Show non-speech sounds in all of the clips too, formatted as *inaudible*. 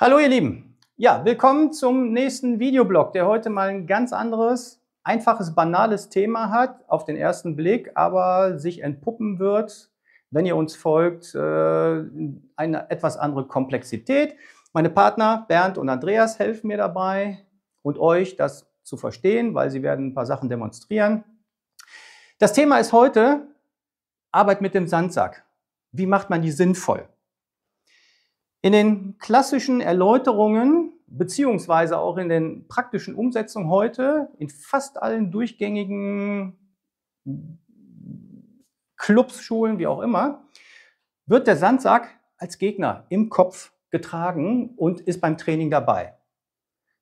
Hallo ihr Lieben. Ja, willkommen zum nächsten Videoblog, der heute mal ein ganz anderes, einfaches, banales Thema hat, auf den ersten Blick, aber sich entpuppen wird, wenn ihr uns folgt, äh, eine etwas andere Komplexität. Meine Partner Bernd und Andreas helfen mir dabei und euch das zu verstehen, weil sie werden ein paar Sachen demonstrieren. Das Thema ist heute Arbeit mit dem Sandsack. Wie macht man die sinnvoll? In den klassischen Erläuterungen beziehungsweise auch in den praktischen Umsetzungen heute, in fast allen durchgängigen Clubs, Schulen, wie auch immer, wird der Sandsack als Gegner im Kopf getragen und ist beim Training dabei.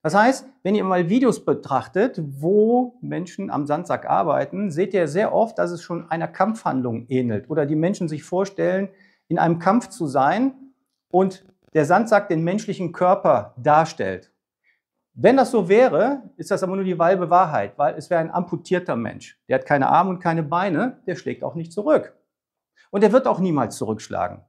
Das heißt, wenn ihr mal Videos betrachtet, wo Menschen am Sandsack arbeiten, seht ihr sehr oft, dass es schon einer Kampfhandlung ähnelt oder die Menschen sich vorstellen, in einem Kampf zu sein und der Sandsack den menschlichen Körper darstellt. Wenn das so wäre, ist das aber nur die halbe Wahrheit, weil es wäre ein amputierter Mensch. Der hat keine Arme und keine Beine, der schlägt auch nicht zurück. Und er wird auch niemals zurückschlagen.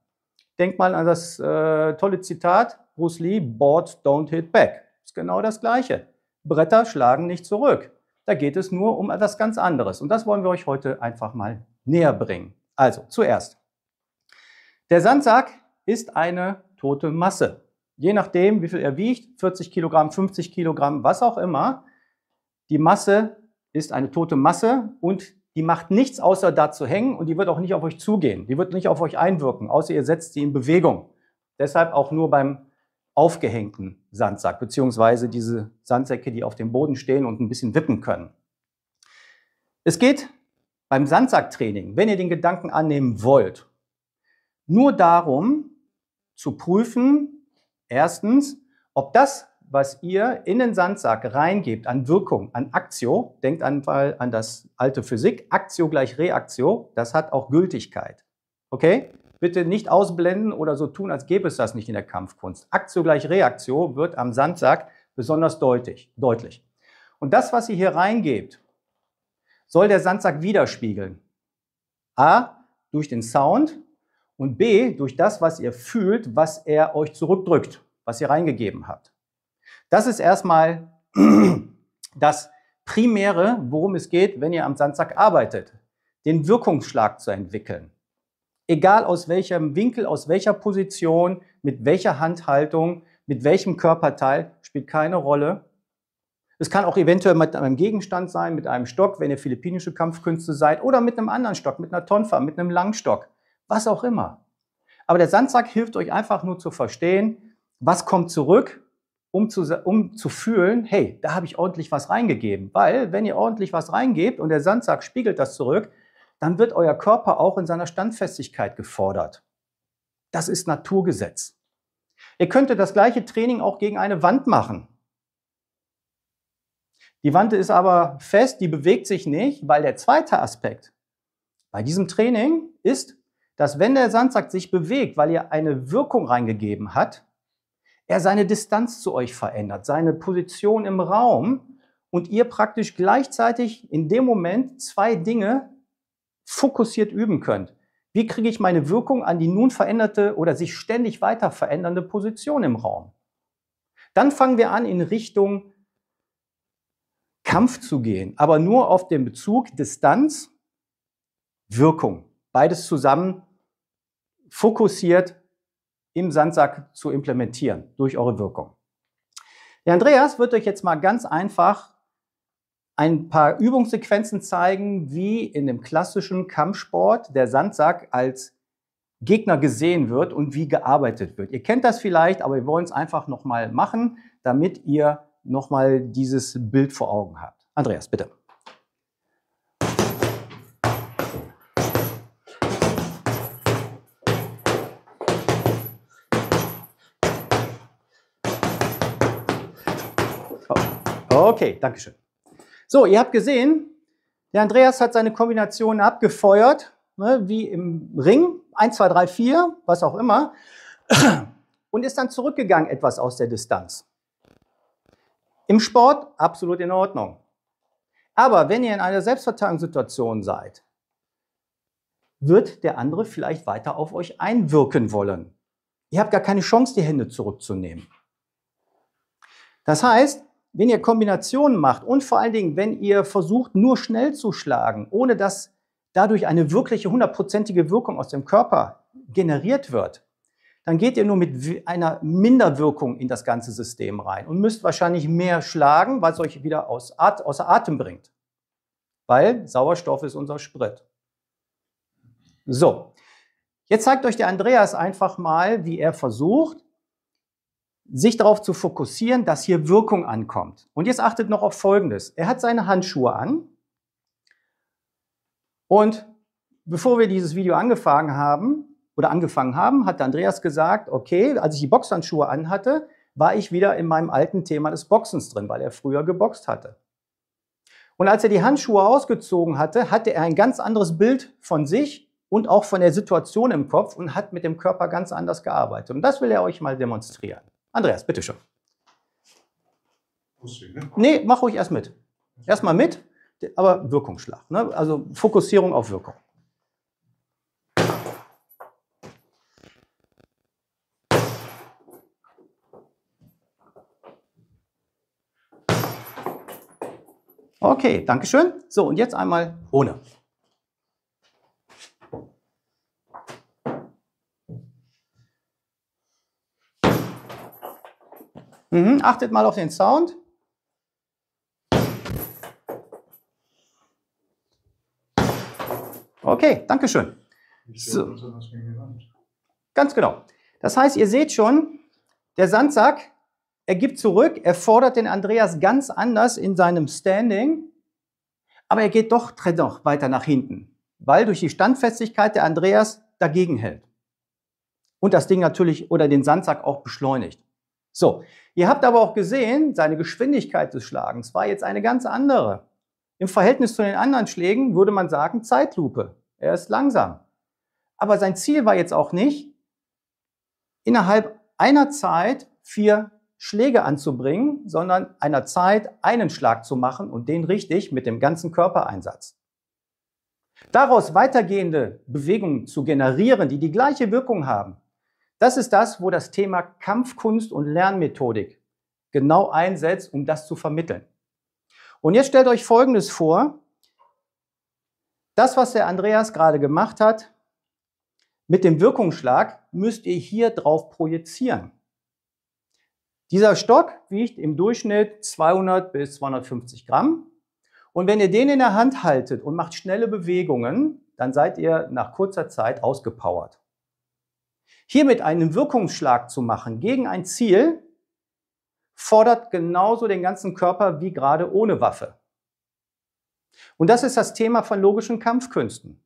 Denkt mal an das äh, tolle Zitat, Bruce Lee, Board don't hit back. Ist genau das Gleiche. Bretter schlagen nicht zurück. Da geht es nur um etwas ganz anderes. Und das wollen wir euch heute einfach mal näher bringen. Also, zuerst. Der Sandsack ist eine tote Masse. Je nachdem, wie viel er wiegt, 40 Kilogramm, 50 Kilogramm, was auch immer, die Masse ist eine tote Masse und die macht nichts außer da zu hängen und die wird auch nicht auf euch zugehen. Die wird nicht auf euch einwirken, außer ihr setzt sie in Bewegung. Deshalb auch nur beim aufgehängten Sandsack, beziehungsweise diese Sandsäcke, die auf dem Boden stehen und ein bisschen wippen können. Es geht beim Sandsacktraining, wenn ihr den Gedanken annehmen wollt, nur darum zu prüfen, erstens, ob das, was ihr in den Sandsack reingebt an Wirkung, an Aktio, denkt einmal an das alte Physik, Aktio gleich Reaktio, das hat auch Gültigkeit. Okay? Bitte nicht ausblenden oder so tun, als gäbe es das nicht in der Kampfkunst. Aktio gleich Reaktio wird am Sandsack besonders deutlich. deutlich. Und das, was ihr hier reingebt, soll der Sandsack widerspiegeln. A, durch den Sound und B, durch das, was ihr fühlt, was er euch zurückdrückt, was ihr reingegeben habt. Das ist erstmal *clears throat* das Primäre, worum es geht, wenn ihr am Sandsack arbeitet, den Wirkungsschlag zu entwickeln egal aus welchem Winkel, aus welcher Position, mit welcher Handhaltung, mit welchem Körperteil, spielt keine Rolle. Es kann auch eventuell mit einem Gegenstand sein, mit einem Stock, wenn ihr philippinische Kampfkünste seid, oder mit einem anderen Stock, mit einer Tonfa, mit einem Langstock, was auch immer. Aber der Sandsack hilft euch einfach nur zu verstehen, was kommt zurück, um zu, um zu fühlen, hey, da habe ich ordentlich was reingegeben. Weil, wenn ihr ordentlich was reingebt und der Sandsack spiegelt das zurück, dann wird euer Körper auch in seiner Standfestigkeit gefordert. Das ist Naturgesetz. Ihr könntet das gleiche Training auch gegen eine Wand machen. Die Wand ist aber fest, die bewegt sich nicht, weil der zweite Aspekt bei diesem Training ist, dass wenn der Sandsack sich bewegt, weil ihr eine Wirkung reingegeben hat, er seine Distanz zu euch verändert, seine Position im Raum und ihr praktisch gleichzeitig in dem Moment zwei Dinge fokussiert üben könnt. Wie kriege ich meine Wirkung an die nun veränderte oder sich ständig weiter verändernde Position im Raum? Dann fangen wir an, in Richtung Kampf zu gehen, aber nur auf den Bezug Distanz, Wirkung. Beides zusammen fokussiert im Sandsack zu implementieren durch eure Wirkung. Der Andreas wird euch jetzt mal ganz einfach ein paar Übungssequenzen zeigen, wie in dem klassischen Kampfsport der Sandsack als Gegner gesehen wird und wie gearbeitet wird. Ihr kennt das vielleicht, aber wir wollen es einfach nochmal machen, damit ihr nochmal dieses Bild vor Augen habt. Andreas, bitte. Okay, danke schön. So, ihr habt gesehen, der Andreas hat seine Kombinationen abgefeuert, ne, wie im Ring, 1, 2, 3, 4, was auch immer, und ist dann zurückgegangen etwas aus der Distanz. Im Sport absolut in Ordnung. Aber wenn ihr in einer Selbstverteidigungssituation seid, wird der andere vielleicht weiter auf euch einwirken wollen. Ihr habt gar keine Chance, die Hände zurückzunehmen. Das heißt, wenn ihr Kombinationen macht und vor allen Dingen, wenn ihr versucht, nur schnell zu schlagen, ohne dass dadurch eine wirkliche hundertprozentige Wirkung aus dem Körper generiert wird, dann geht ihr nur mit einer Minderwirkung in das ganze System rein und müsst wahrscheinlich mehr schlagen, weil es euch wieder aus At außer Atem bringt. Weil Sauerstoff ist unser Sprit. So, jetzt zeigt euch der Andreas einfach mal, wie er versucht, sich darauf zu fokussieren, dass hier Wirkung ankommt. Und jetzt achtet noch auf Folgendes. Er hat seine Handschuhe an und bevor wir dieses Video angefangen haben, oder angefangen haben, hat Andreas gesagt, okay, als ich die Boxhandschuhe anhatte, war ich wieder in meinem alten Thema des Boxens drin, weil er früher geboxt hatte. Und als er die Handschuhe ausgezogen hatte, hatte er ein ganz anderes Bild von sich und auch von der Situation im Kopf und hat mit dem Körper ganz anders gearbeitet. Und das will er euch mal demonstrieren. Andreas, bitteschön. Ne? Nee, mach ruhig erst mit. Erstmal mit, aber Wirkungsschlag. Ne? Also Fokussierung auf Wirkung. Okay, Dankeschön. So, und jetzt einmal ohne. Mhm, achtet mal auf den Sound. Okay, Dankeschön. So. Ganz genau. Das heißt, ihr seht schon, der Sandsack er gibt zurück, er fordert den Andreas ganz anders in seinem Standing, aber er geht doch noch weiter nach hinten, weil durch die Standfestigkeit der Andreas dagegen hält. Und das Ding natürlich oder den Sandsack auch beschleunigt. So, ihr habt aber auch gesehen, seine Geschwindigkeit des Schlagens war jetzt eine ganz andere. Im Verhältnis zu den anderen Schlägen würde man sagen Zeitlupe. Er ist langsam. Aber sein Ziel war jetzt auch nicht, innerhalb einer Zeit vier Schläge anzubringen, sondern einer Zeit einen Schlag zu machen und den richtig mit dem ganzen Körpereinsatz. Daraus weitergehende Bewegungen zu generieren, die die gleiche Wirkung haben, das ist das, wo das Thema Kampfkunst und Lernmethodik genau einsetzt, um das zu vermitteln. Und jetzt stellt euch Folgendes vor. Das, was der Andreas gerade gemacht hat, mit dem Wirkungsschlag, müsst ihr hier drauf projizieren. Dieser Stock wiegt im Durchschnitt 200 bis 250 Gramm. Und wenn ihr den in der Hand haltet und macht schnelle Bewegungen, dann seid ihr nach kurzer Zeit ausgepowert. Hiermit einen Wirkungsschlag zu machen gegen ein Ziel, fordert genauso den ganzen Körper wie gerade ohne Waffe. Und das ist das Thema von logischen Kampfkünsten.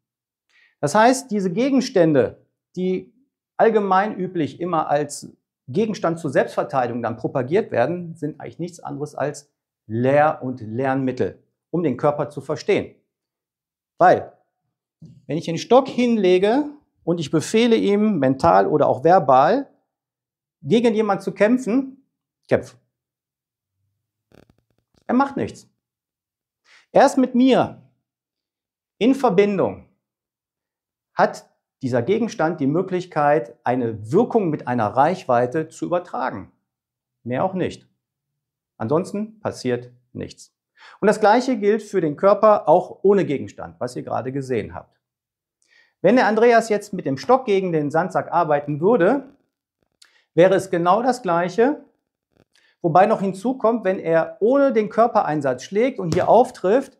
Das heißt, diese Gegenstände, die allgemein üblich immer als Gegenstand zur Selbstverteidigung dann propagiert werden, sind eigentlich nichts anderes als Lehr- und Lernmittel, um den Körper zu verstehen. Weil, wenn ich den Stock hinlege und ich befehle ihm mental oder auch verbal, gegen jemanden zu kämpfen, kämpf. Er macht nichts. Erst mit mir in Verbindung hat dieser Gegenstand die Möglichkeit, eine Wirkung mit einer Reichweite zu übertragen. Mehr auch nicht. Ansonsten passiert nichts. Und das Gleiche gilt für den Körper auch ohne Gegenstand, was ihr gerade gesehen habt. Wenn der Andreas jetzt mit dem Stock gegen den Sandsack arbeiten würde, wäre es genau das Gleiche, wobei noch hinzukommt, wenn er ohne den Körpereinsatz schlägt und hier auftrifft,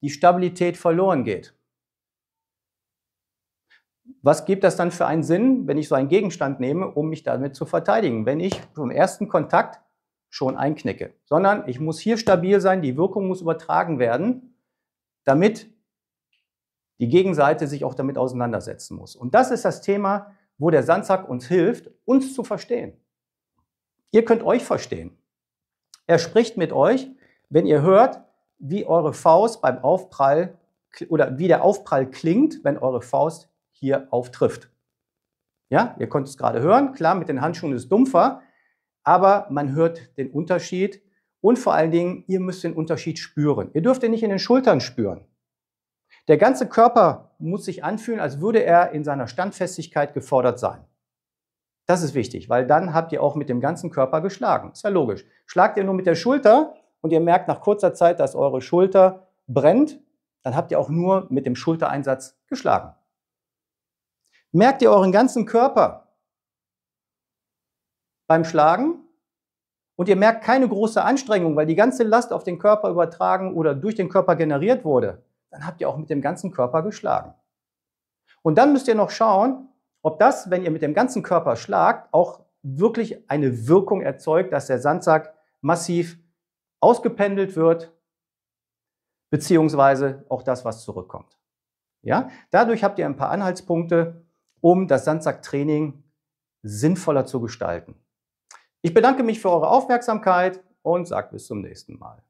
die Stabilität verloren geht. Was gibt das dann für einen Sinn, wenn ich so einen Gegenstand nehme, um mich damit zu verteidigen, wenn ich vom ersten Kontakt schon einknicke? Sondern ich muss hier stabil sein, die Wirkung muss übertragen werden, damit die Gegenseite sich auch damit auseinandersetzen muss. Und das ist das Thema, wo der Sandsack uns hilft, uns zu verstehen. Ihr könnt euch verstehen. Er spricht mit euch, wenn ihr hört, wie eure Faust beim Aufprall oder wie der Aufprall klingt, wenn eure Faust hier auftrifft. Ja, ihr könnt es gerade hören. Klar, mit den Handschuhen ist es dumpfer, aber man hört den Unterschied und vor allen Dingen, ihr müsst den Unterschied spüren. Ihr dürft ihn nicht in den Schultern spüren. Der ganze Körper muss sich anfühlen, als würde er in seiner Standfestigkeit gefordert sein. Das ist wichtig, weil dann habt ihr auch mit dem ganzen Körper geschlagen. Ist ja logisch. Schlagt ihr nur mit der Schulter und ihr merkt nach kurzer Zeit, dass eure Schulter brennt, dann habt ihr auch nur mit dem Schultereinsatz geschlagen. Merkt ihr euren ganzen Körper beim Schlagen und ihr merkt keine große Anstrengung, weil die ganze Last auf den Körper übertragen oder durch den Körper generiert wurde, dann habt ihr auch mit dem ganzen Körper geschlagen. Und dann müsst ihr noch schauen, ob das, wenn ihr mit dem ganzen Körper schlagt, auch wirklich eine Wirkung erzeugt, dass der Sandsack massiv ausgependelt wird, beziehungsweise auch das, was zurückkommt. Ja? Dadurch habt ihr ein paar Anhaltspunkte, um das Sandsacktraining sinnvoller zu gestalten. Ich bedanke mich für eure Aufmerksamkeit und sage bis zum nächsten Mal.